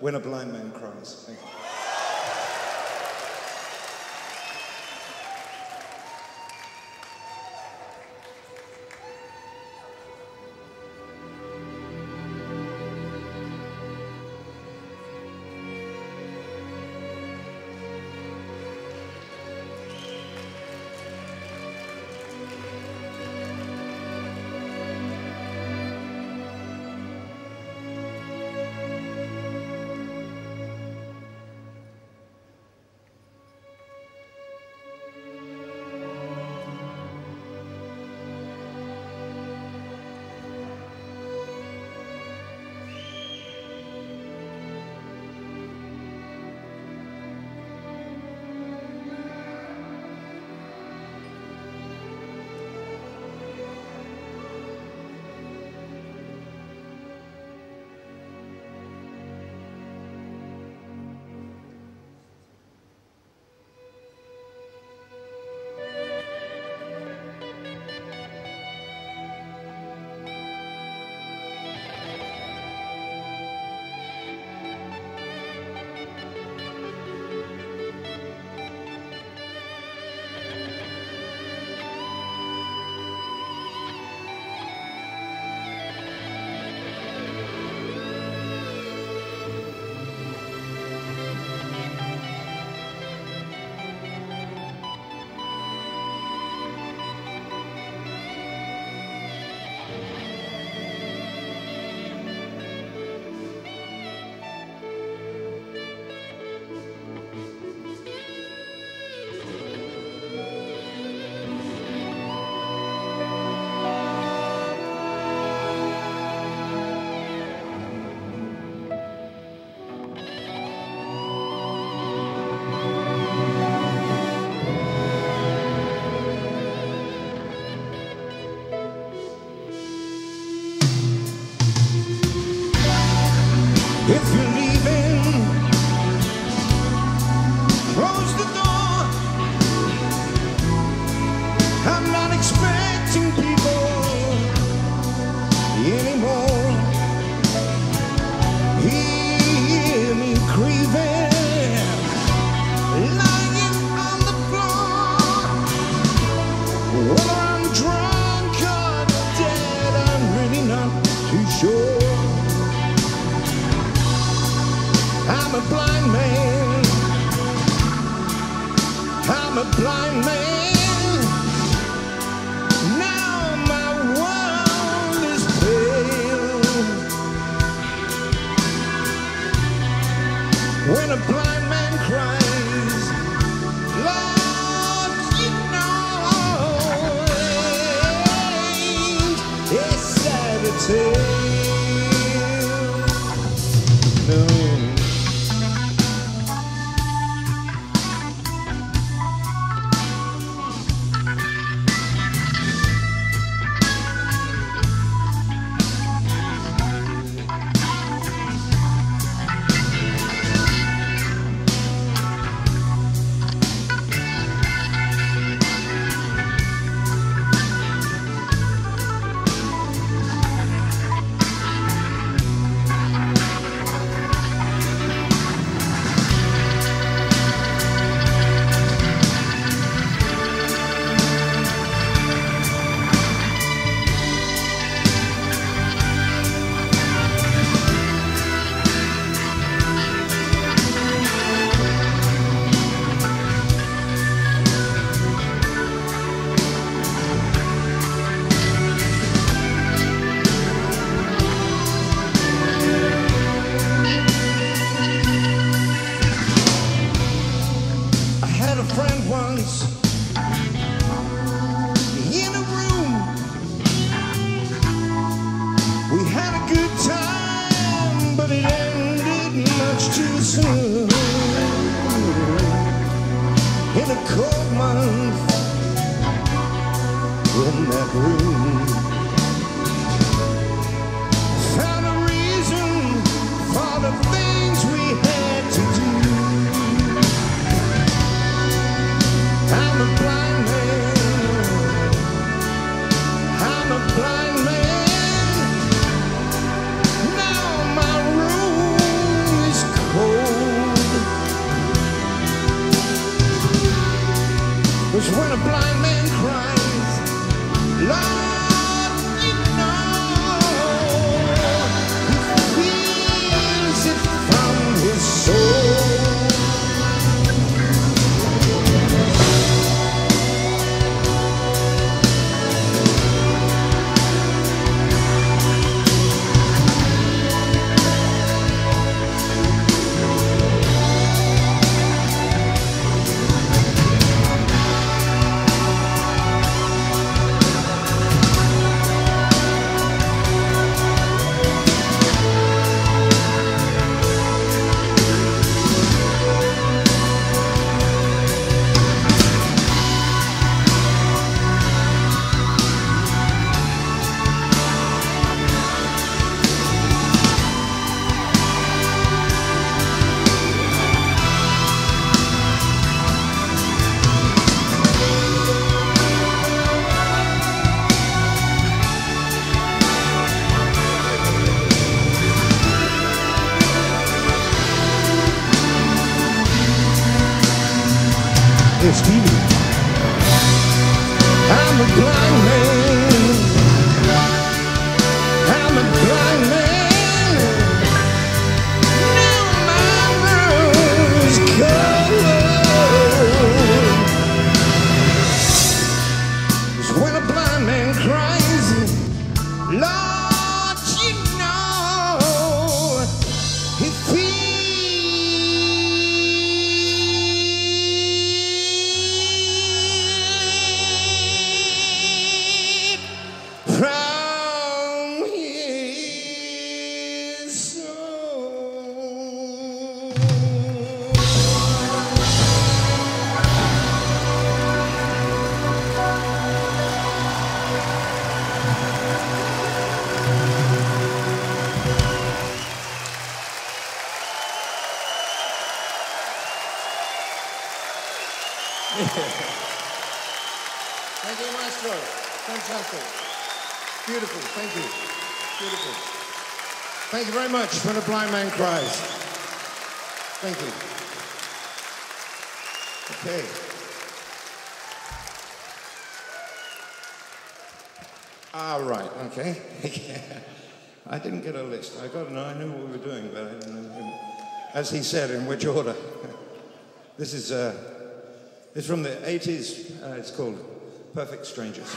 When a Blind Man Cries. Thank you. I'm a blind man. I'm a blind man. Now my world is pale. When a blind man cries, in that room. Found a reason for the things we had to do. I'm a blind man. I'm a blind man. Now my room is cold. Was when a blind man. Thank you, Maestro. Fantastic. Beautiful. Thank you. Beautiful. Thank you very much when a blind man cries. Thank you. Okay. All right. Okay. I didn't get a list. I got. No, I knew what we were doing, but I didn't know. As he said, in which order. This is. Uh, it's from the 80s. Uh, it's called perfect strangers.